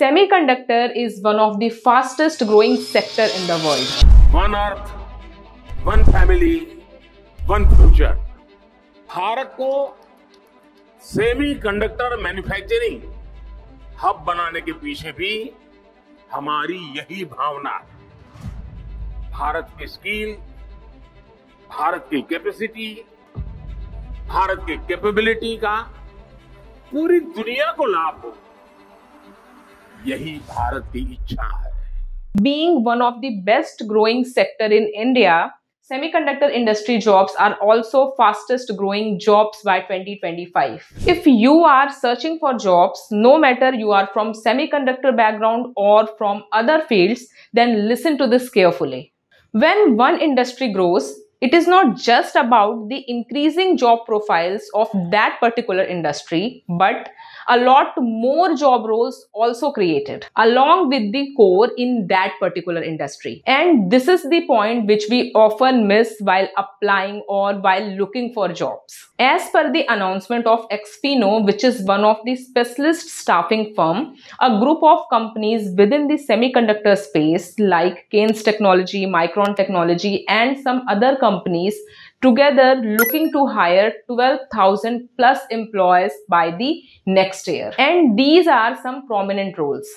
Semiconductor is one of the fastest growing sector in the world one earth one family one future Bharat को semiconductor manufacturing hub बनाने के पीछे भी हमारी यही भावना भारत की स्किल भारत की कैपेसिटी भारत के कैपेबिलिटी का पूरी दुनिया को लाभ होगा यही भारत की इच्छा है Being one of the best growing sector in India, semiconductor industry jobs are also fastest growing jobs by 2025. If you are searching for jobs, no matter you are from semiconductor background or from other fields, then listen to this carefully. When one industry grows, it is not just about the increasing job profiles of hmm. that particular industry, but a lot more job roles also created along with the core in that particular industry. And this is the point which we often miss while applying or while looking for jobs. As per the announcement of Xpheno, which is one of the specialist staffing firm, a group of companies within the semiconductor space like Kaynes Technology, Micron Technology and some other companies together looking to hire 12,000 plus employees by the next year. And these are some prominent roles.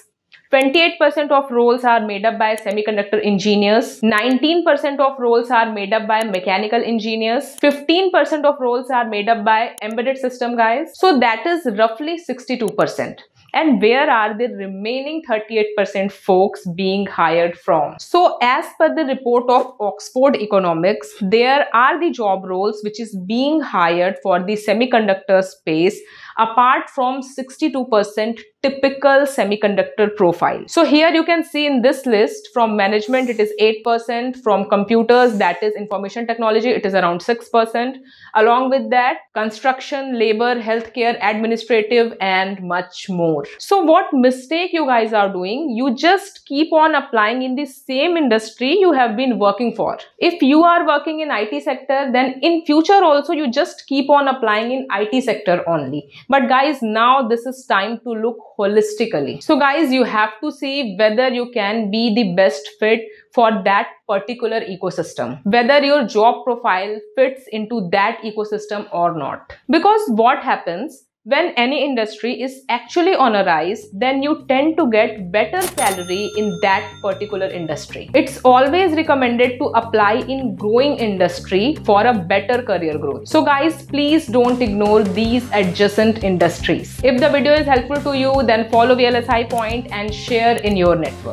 28% of roles are made up by semiconductor engineers. 19% of roles are made up by mechanical engineers. 15% of roles are made up by embedded system guys. So that is roughly 62% and where are the remaining 38% folks being hired from? So as per the report of oxford economics there are the job roles which is being hired for the semiconductor space apart from 62% typical semiconductor profile. So here you can see in this list from management it is 8%, from computers that is information technology it is around 6%. Along with that construction, labor, healthcare, administrative and much more. So what mistake you guys are doing? You just keep on applying in the same industry you have been working for. If you are working in IT sector then in future also you just keep on applying in IT sector only but guys, now this is time to look holistically. So guys, you have to see whether you can be the best fit for that particular ecosystem, whether your job profile fits into that ecosystem or not. Because what happens when any industry is actually on a rise, then you tend to get better salary in that particular industry. It's always recommended to apply in growing industry for a better career growth. So guys, please don't ignore these adjacent industries. If the video is helpful to you, then follow VLSI Point and share in your network.